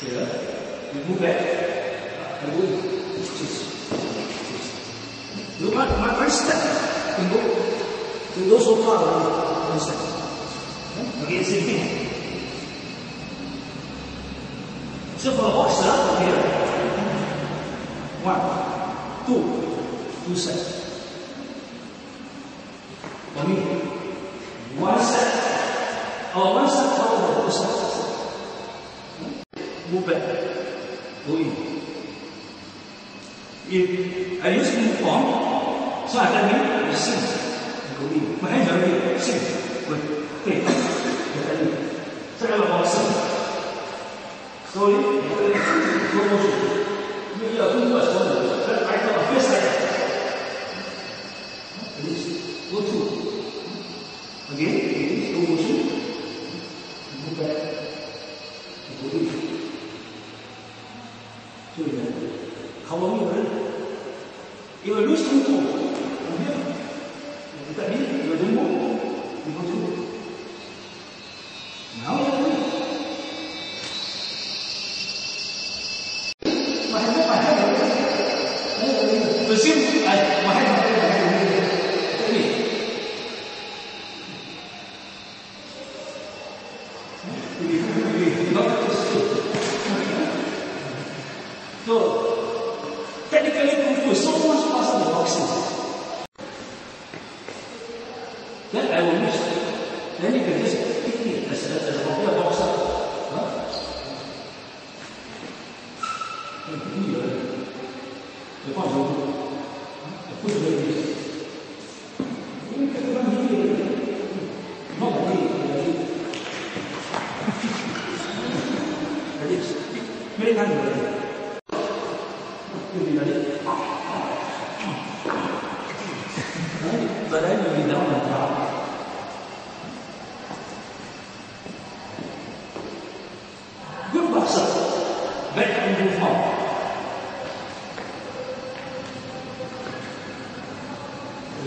Here. You move back. And go. Look at my first step. You go. You go so far. One step. Again, same thing. So for a boxer, here. One, two, two steps. For me, one step. Oh, one step forward, two steps. Move back. Go in. If I use move form, so gì? can make you sing. Go in. My hands are ready. Sing. Wait. Hey. Get in. Second of all, sing. Slowly. Slow motion. You 这个人考我没有人，因为六千多，我没有，我在别的有人工，你不做，然后就我还在买菜，我我我幸福哎，我还。来来我们的时候人家肯定是盯紧的时候不要啊你你放不是这个没看本来你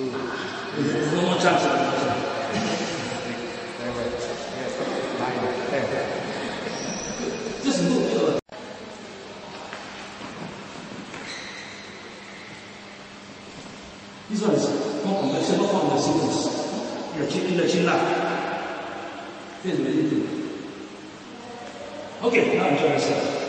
more chance. Just move it. This one is more complex, not from the sequence. In the chin, in the chin line. This is very different. Okay, now enjoy yourself.